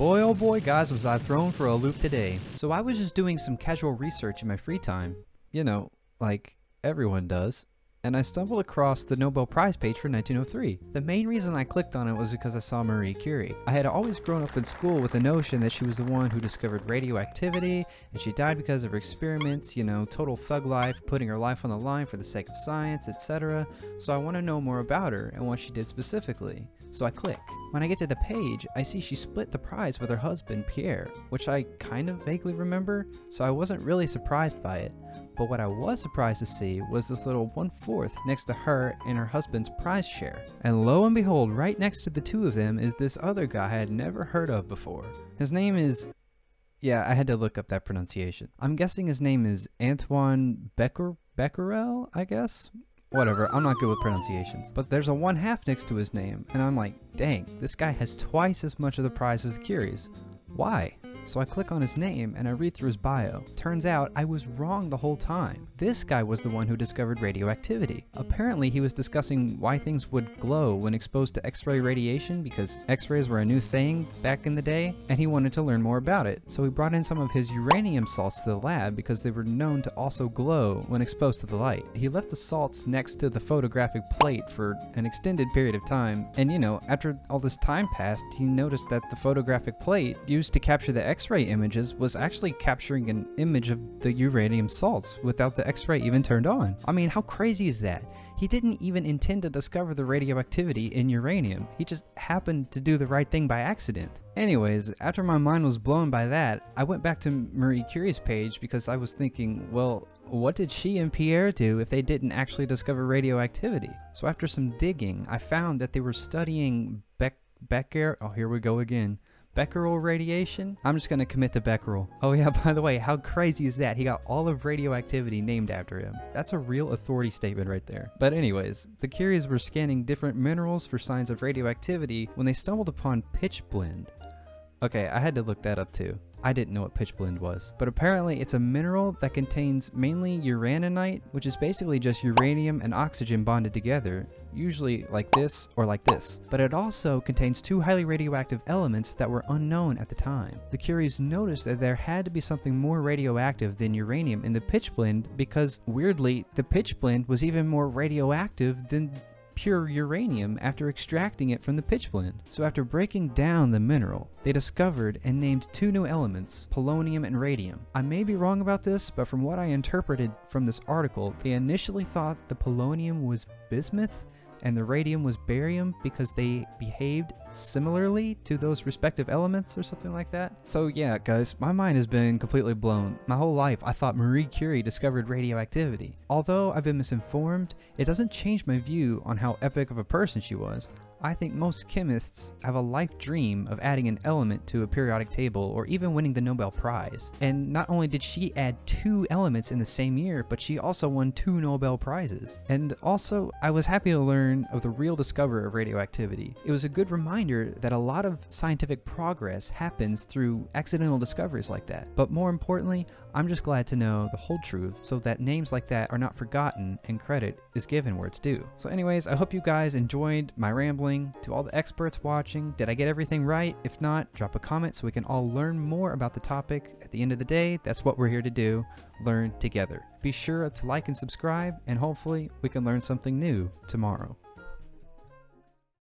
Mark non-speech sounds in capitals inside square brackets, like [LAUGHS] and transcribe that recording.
Boy oh boy guys was I thrown for a loop today. So I was just doing some casual research in my free time. You know, like everyone does. And I stumbled across the Nobel Prize page for 1903. The main reason I clicked on it was because I saw Marie Curie. I had always grown up in school with the notion that she was the one who discovered radioactivity, and she died because of her experiments, you know, total thug life, putting her life on the line for the sake of science, etc. So I want to know more about her and what she did specifically. So I click. When I get to the page, I see she split the prize with her husband, Pierre, which I kind of vaguely remember, so I wasn't really surprised by it. But what I was surprised to see was this little one fourth next to her and her husband's prize share. And lo and behold, right next to the two of them is this other guy I had never heard of before. His name is. Yeah, I had to look up that pronunciation. I'm guessing his name is Antoine Becker Becquerel, I guess? Whatever, I'm not good with pronunciations. But there's a one half next to his name, and I'm like, dang, this guy has twice as much of the prize as the Curies. Why? So I click on his name and I read through his bio. Turns out I was wrong the whole time. This guy was the one who discovered radioactivity. Apparently he was discussing why things would glow when exposed to x-ray radiation because x-rays were a new thing back in the day and he wanted to learn more about it. So he brought in some of his uranium salts to the lab because they were known to also glow when exposed to the light. He left the salts next to the photographic plate for an extended period of time and you know, after all this time passed, he noticed that the photographic plate used to capture the X-ray images was actually capturing an image of the uranium salts without the X-ray even turned on. I mean, how crazy is that? He didn't even intend to discover the radioactivity in uranium. He just happened to do the right thing by accident. Anyways, after my mind was blown by that, I went back to Marie Curie's page because I was thinking, well, what did she and Pierre do if they didn't actually discover radioactivity? So after some digging, I found that they were studying Beck Becker. Oh, here we go again. Becquerel radiation? I'm just gonna commit to Becquerel. Oh yeah, [LAUGHS] by the way, how crazy is that? He got all of radioactivity named after him. That's a real authority statement right there. But anyways, the Curies were scanning different minerals for signs of radioactivity when they stumbled upon pitchblende. Okay, I had to look that up too. I didn't know what pitchblende was. But apparently it's a mineral that contains mainly uraninite, which is basically just uranium and oxygen bonded together, usually like this or like this. But it also contains two highly radioactive elements that were unknown at the time. The Curies noticed that there had to be something more radioactive than uranium in the pitchblende because, weirdly, the pitchblende was even more radioactive than pure uranium after extracting it from the pitchblende. So after breaking down the mineral, they discovered and named two new elements, polonium and radium. I may be wrong about this, but from what I interpreted from this article, they initially thought the polonium was bismuth and the radium was barium because they behaved similarly to those respective elements or something like that. So yeah, guys, my mind has been completely blown. My whole life, I thought Marie Curie discovered radioactivity. Although I've been misinformed, it doesn't change my view on how epic of a person she was. I think most chemists have a life dream of adding an element to a periodic table or even winning the Nobel Prize. And not only did she add two elements in the same year, but she also won two Nobel Prizes. And also, I was happy to learn of the real discoverer of radioactivity. It was a good reminder that a lot of scientific progress happens through accidental discoveries like that. But more importantly, I'm just glad to know the whole truth so that names like that are not forgotten and credit is given where it's due. So anyways, I hope you guys enjoyed my rambling. To all the experts watching, did I get everything right? If not, drop a comment so we can all learn more about the topic. At the end of the day, that's what we're here to do, learn together. Be sure to like and subscribe, and hopefully we can learn something new tomorrow.